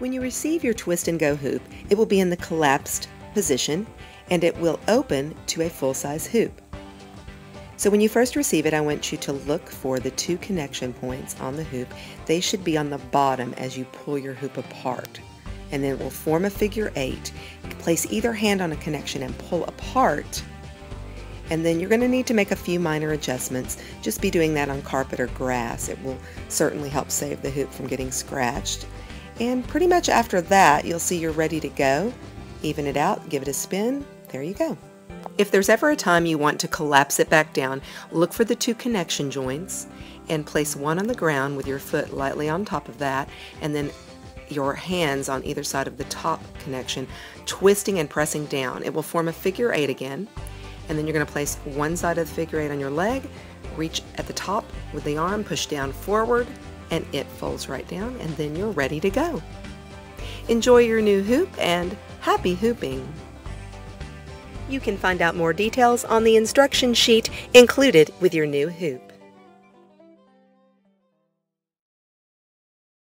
When you receive your twist and go hoop, it will be in the collapsed position and it will open to a full-size hoop. So when you first receive it, I want you to look for the two connection points on the hoop. They should be on the bottom as you pull your hoop apart. And then it will form a figure eight. Place either hand on a connection and pull apart. And then you're going to need to make a few minor adjustments. Just be doing that on carpet or grass. It will certainly help save the hoop from getting scratched. And pretty much after that, you'll see you're ready to go. Even it out, give it a spin. There you go. If there's ever a time you want to collapse it back down, look for the two connection joints and place one on the ground with your foot lightly on top of that and then your hands on either side of the top connection, twisting and pressing down. It will form a figure eight again and then you're going to place one side of the figure eight on your leg, reach at the top with the arm, push down forward and it folds right down and then you're ready to go. Enjoy your new hoop and happy hooping! You can find out more details on the instruction sheet included with your new hoop.